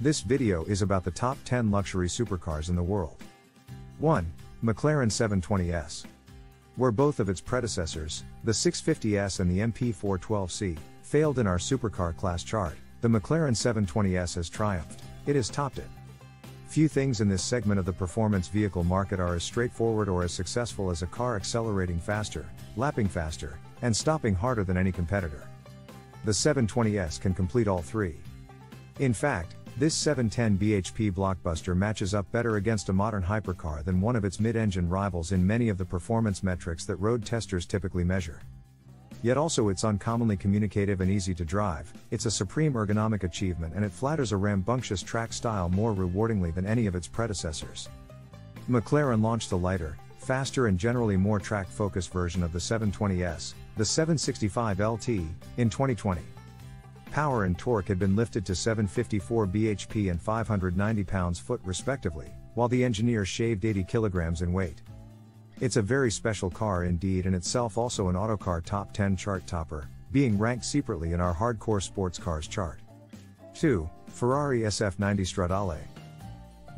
This video is about the top 10 luxury supercars in the world. 1. McLaren 720S. Where both of its predecessors, the 650S and the MP412C, failed in our supercar class chart, the McLaren 720S has triumphed. It has topped it. Few things in this segment of the performance vehicle market are as straightforward or as successful as a car accelerating faster, lapping faster, and stopping harder than any competitor. The 720S can complete all three. In fact, this 710 bhp blockbuster matches up better against a modern hypercar than one of its mid engine rivals in many of the performance metrics that road testers typically measure. Yet also it's uncommonly communicative and easy to drive, it's a supreme ergonomic achievement and it flatters a rambunctious track style more rewardingly than any of its predecessors. McLaren launched the lighter, faster and generally more track-focused version of the 720S, the 765 LT, in 2020. Power and torque had been lifted to 754 bhp and 590 pounds-foot respectively, while the engineer shaved 80 kilograms in weight. It's a very special car indeed and itself also an Autocar Top 10 chart topper, being ranked separately in our hardcore sports cars chart. 2. Ferrari SF90 Stradale.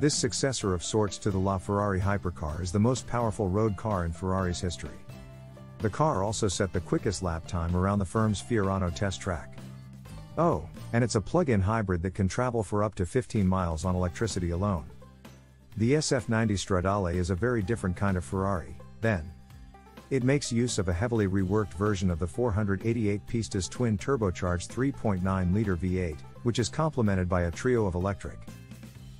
This successor of sorts to the LaFerrari hypercar is the most powerful road car in Ferrari's history. The car also set the quickest lap time around the firm's Fiorano test track. Oh, and it's a plug-in hybrid that can travel for up to 15 miles on electricity alone. The SF90 Stradale is a very different kind of Ferrari, then. It makes use of a heavily reworked version of the 488 Pista's twin turbocharged 3.9 liter V8, which is complemented by a trio of electric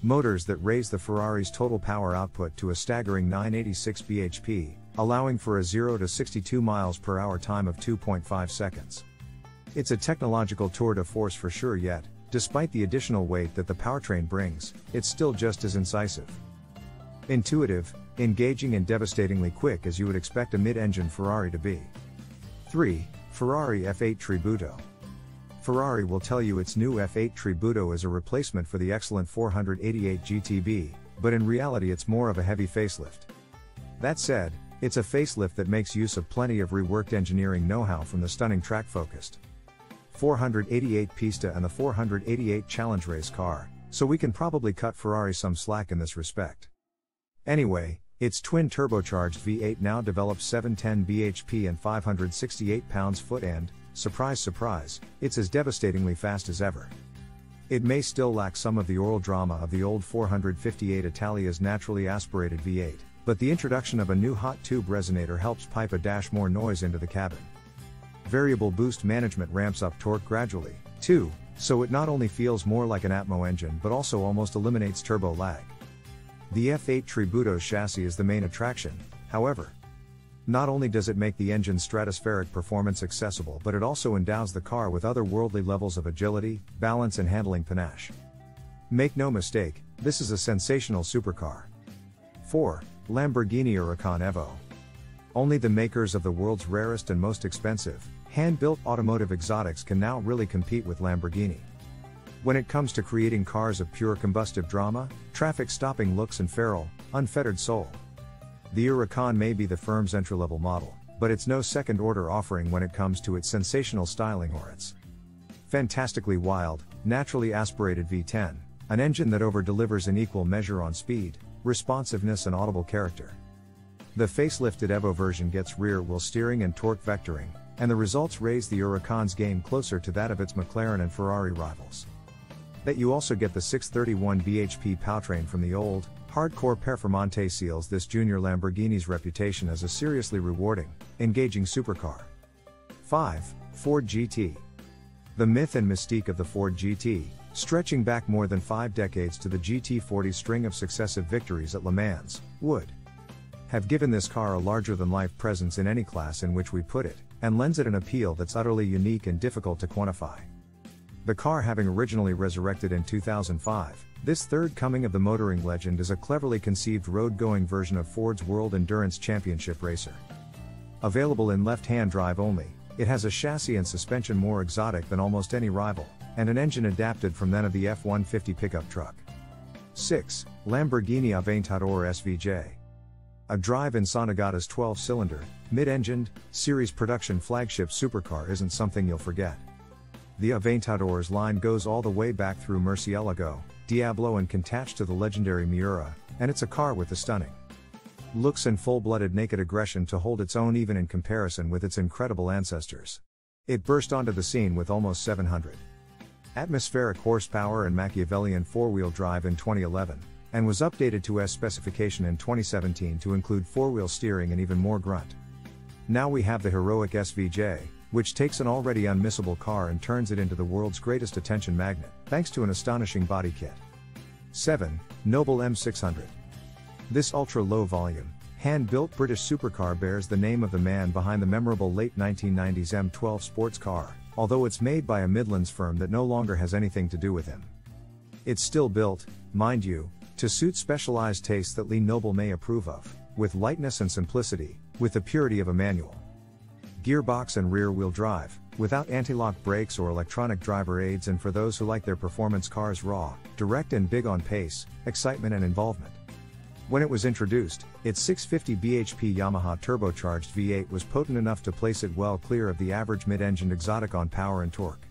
motors that raise the Ferrari's total power output to a staggering 986 bhp, allowing for a 0 to 62 miles per hour time of 2.5 seconds. It's a technological tour de force for sure yet, despite the additional weight that the powertrain brings, it's still just as incisive. Intuitive, engaging and devastatingly quick as you would expect a mid-engine Ferrari to be. 3. Ferrari F8 Tributo. Ferrari will tell you its new F8 Tributo is a replacement for the excellent 488 GTB, but in reality it's more of a heavy facelift. That said, it's a facelift that makes use of plenty of reworked engineering know-how from the stunning track focused 488 Pista and the 488 Challenge Race car, so we can probably cut Ferrari some slack in this respect. Anyway, its twin turbocharged V8 now develops 710 bhp and 568 pounds-foot and, surprise surprise, it's as devastatingly fast as ever. It may still lack some of the aural drama of the old 458 Italia's naturally aspirated V8, but the introduction of a new hot tube resonator helps pipe a dash more noise into the cabin variable boost management ramps up torque gradually, too, so it not only feels more like an Atmo engine but also almost eliminates turbo lag. The F8 Tributo chassis is the main attraction, however. Not only does it make the engine's stratospheric performance accessible but it also endows the car with otherworldly levels of agility, balance and handling panache. Make no mistake, this is a sensational supercar. 4. Lamborghini Huracan Evo. Only the makers of the world's rarest and most expensive, Hand-built automotive exotics can now really compete with Lamborghini. When it comes to creating cars of pure combustive drama, traffic-stopping looks and feral, unfettered soul. The Huracan may be the firm's entry-level model, but it's no second-order offering when it comes to its sensational styling or its fantastically wild, naturally aspirated V10, an engine that over-delivers in equal measure on speed, responsiveness and audible character. The facelifted Evo version gets rear-wheel steering and torque vectoring, and the results raise the Huracan's game closer to that of its McLaren and Ferrari rivals. That you also get the 631 bhp powertrain from the old, hardcore Performante seals this junior Lamborghini's reputation as a seriously rewarding, engaging supercar. 5. Ford GT. The myth and mystique of the Ford GT, stretching back more than five decades to the GT40's string of successive victories at Le Mans, would have given this car a larger than life presence in any class in which we put it, and lends it an appeal that's utterly unique and difficult to quantify. The car having originally resurrected in 2005, this third coming of the motoring legend is a cleverly conceived road-going version of Ford's World Endurance Championship racer. Available in left-hand drive only, it has a chassis and suspension more exotic than almost any rival, and an engine adapted from that of the F-150 pickup truck. 6. Lamborghini Aventador SVJ a drive-in Sant'Agata's 12-cylinder, mid-engined, series production flagship supercar isn't something you'll forget. The Aventador's line goes all the way back through Murcielago, Diablo and Countach to the legendary Miura, and it's a car with the stunning looks and full blooded naked aggression to hold its own even in comparison with its incredible ancestors. It burst onto the scene with almost 700 atmospheric horsepower and Machiavellian four wheel drive in 2011, and was updated to S specification in 2017 to include four wheel steering and even more grunt. Now we have the heroic SVJ, which takes an already unmissable car and turns it into the world's greatest attention magnet, thanks to an astonishing body kit. 7. Noble M600. This ultra low volume, hand built British supercar bears the name of the man behind the memorable late 1990s M12 sports car, although it's made by a Midlands firm that no longer has anything to do with him. It's still built, mind you, to suit specialized tastes that Lee Noble may approve of, with lightness and simplicity, with the purity of a manual. Gearbox and rear wheel drive, without anti lock brakes or electronic driver aids, and for those who like their performance cars raw, direct, and big on pace, excitement, and involvement. When it was introduced, its 650 bhp Yamaha turbocharged V8 was potent enough to place it well clear of the average mid-engined exotic on power and torque.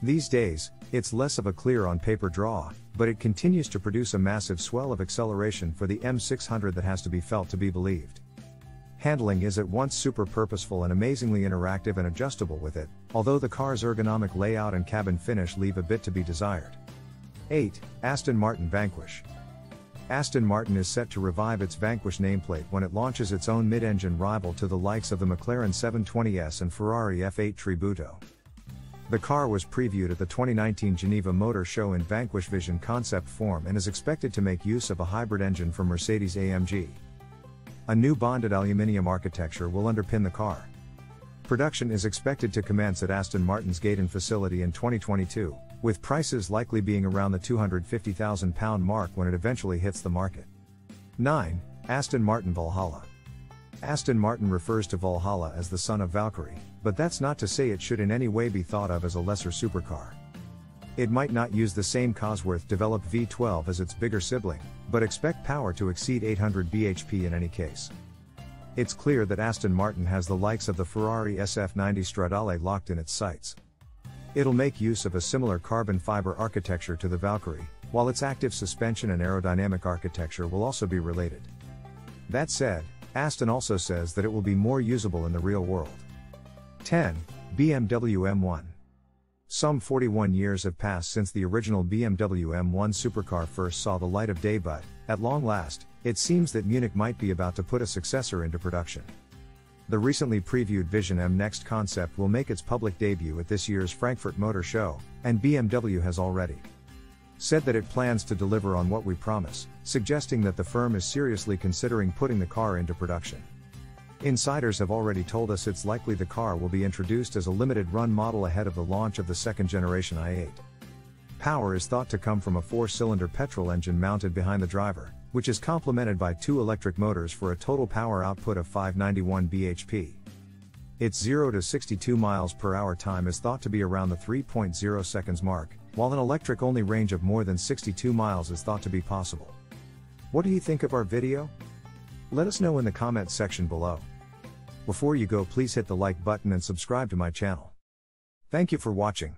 These days, it's less of a clear on paper draw, but it continues to produce a massive swell of acceleration for the M600 that has to be felt to be believed. Handling is at once super purposeful and amazingly interactive and adjustable with it, although the car's ergonomic layout and cabin finish leave a bit to be desired. 8. Aston Martin Vanquish. Aston Martin is set to revive its Vanquish nameplate when it launches its own mid-engine rival to the likes of the McLaren 720S and Ferrari F8 Tributo. The car was previewed at the 2019 Geneva Motor Show in Vanquish Vision concept form and is expected to make use of a hybrid engine from Mercedes AMG. A new bonded aluminium architecture will underpin the car. Production is expected to commence at Aston Martin's Gaydon facility in 2022 with prices likely being around the £250,000 mark when it eventually hits the market. 9. Aston Martin Valhalla. Aston Martin refers to Valhalla as the son of Valkyrie, but that's not to say it should in any way be thought of as a lesser supercar. It might not use the same Cosworth developed V12 as its bigger sibling, but expect power to exceed 800 bhp in any case. It's clear that Aston Martin has the likes of the Ferrari SF90 Stradale locked in its sights. It'll make use of a similar carbon fiber architecture to the Valkyrie, while its active suspension and aerodynamic architecture will also be related. That said, Aston also says that it will be more usable in the real world. 10. BMW M1 Some 41 years have passed since the original BMW M1 supercar first saw the light of day, but, at long last, it seems that Munich might be about to put a successor into production. The recently previewed Vision M Next concept will make its public debut at this year's Frankfurt Motor Show, and BMW has already said that it plans to deliver on what we promise, suggesting that the firm is seriously considering putting the car into production. Insiders have already told us it's likely the car will be introduced as a limited run model ahead of the launch of the second generation i8. Power is thought to come from a four cylinder petrol engine mounted behind the driver, which is complemented by two electric motors for a total power output of 591 bhp. Its 0 to 62 miles per hour time is thought to be around the 3.0 seconds mark, while an electric only range of more than 62 miles is thought to be possible. What do you think of our video? Let us know in the comments section below. Before you go please hit the like button and subscribe to my channel. Thank you for watching.